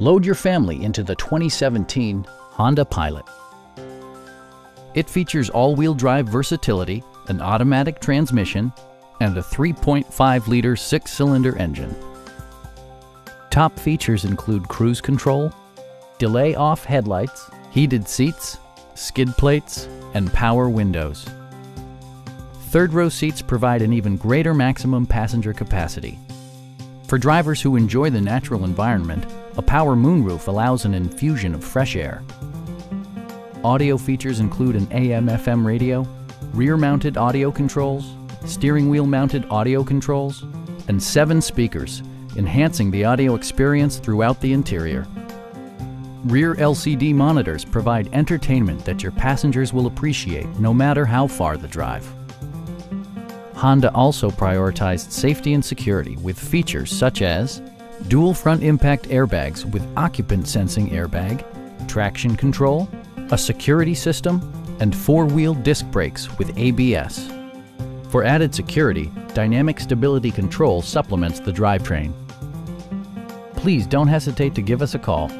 Load your family into the 2017 Honda Pilot. It features all-wheel drive versatility, an automatic transmission, and a 3.5-liter six-cylinder engine. Top features include cruise control, delay-off headlights, heated seats, skid plates, and power windows. Third row seats provide an even greater maximum passenger capacity. For drivers who enjoy the natural environment, a power moonroof allows an infusion of fresh air. Audio features include an AM-FM radio, rear-mounted audio controls, steering wheel-mounted audio controls, and seven speakers, enhancing the audio experience throughout the interior. Rear LCD monitors provide entertainment that your passengers will appreciate no matter how far the drive. Honda also prioritized safety and security with features such as dual front impact airbags with occupant sensing airbag, traction control, a security system, and four-wheel disc brakes with ABS. For added security, Dynamic Stability Control supplements the drivetrain. Please don't hesitate to give us a call